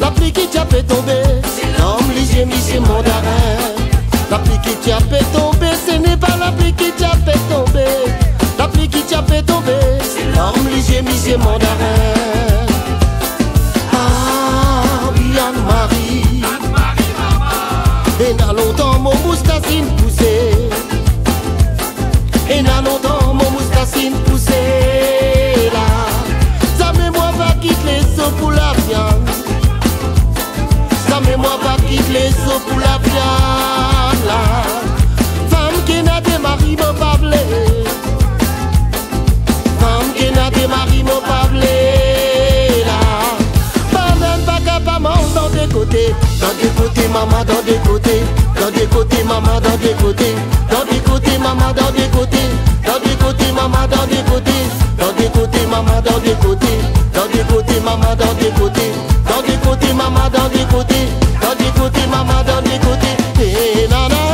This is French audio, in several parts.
la pluie qui t'a fait tomber, l'homme lisier, lisier mandarin. La pluie qui t'a fait tomber, ce n'est pas la pluie qui t'a fait tomber, la pluie qui t'a fait tomber, l'homme lisier, lisier mandarin. Ah, oui, Anne-Marie, et n'a longtemps mon moustachine poussée, et n'a longtemps mon moustachine poussée so pou la vyan Sa memwa pa kit le so pou la vyan la Fam ke na de mari mwen pa vle Fam ke na de mari mwen pa vle la Banan baka pa man dan de kote Dan de kote mama dan de kote Dans des côtés, maman, dans des côtés. Dans des côtés, maman, dans des côtés. Dans des côtés, maman, dans des côtés. Dans des côtés, maman, dans des côtés maman dans des côtés, dans des côtés, maman dans des côtés, dans des côtés, maman dans des côtés, nana.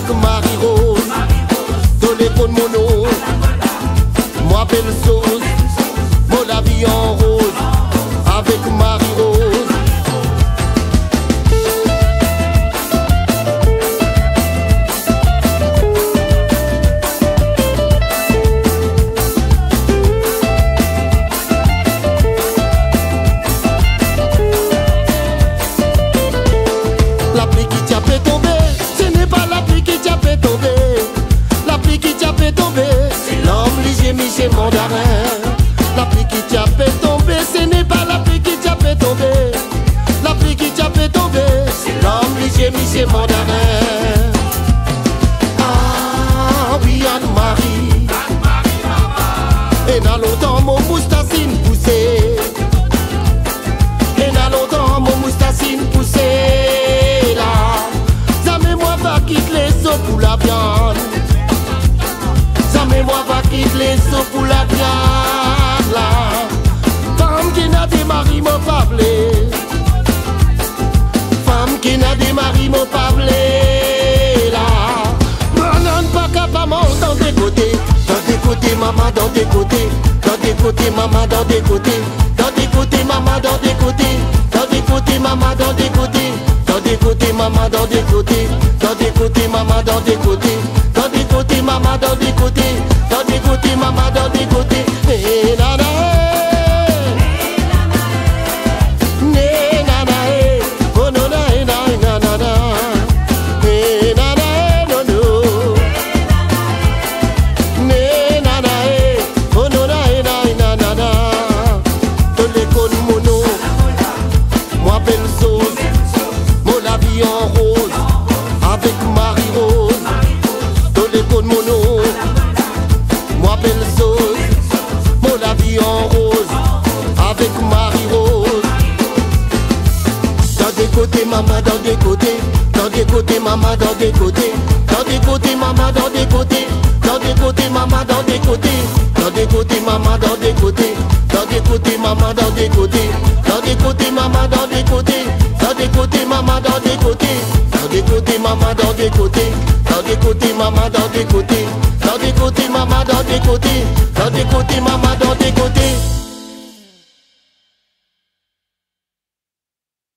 eh Frappez le sauce, mon c'est mon dernier. Ah oui, Marie, Et dans l'automne, mon moustache. Maman dans des côtés. Dans des côtés maman dans des côtés. Dans des côtés maman dans des côtés. Dans des côtés maman dans des côtés. Dans des côtés maman dans des côtés. Dans des côtés maman dans des côtés. Dans des côtés maman dans des côtés. Dans des côtés maman dans des côtés mon en rose, avec Marie Rose. Dans des côtés, maman, dans des côtés. Dans des côtés, maman, dans des côtés. Dans des côtés, maman, dans des côtés. Dans des côtés, maman, dans des côtés. Dans des côtés, maman, dans des côtés. Dans des côtés, maman, dans des côtés. Dans des côtés, maman, dans des côtés. Dans des côtés, maman, dans des côtés. Dans des côtés, maman, dans des côtés. Dans des côtés, maman, dans des côtés. écouter, maman, dans tes côtés. Dans tes côtés, maman, dans tes côtés.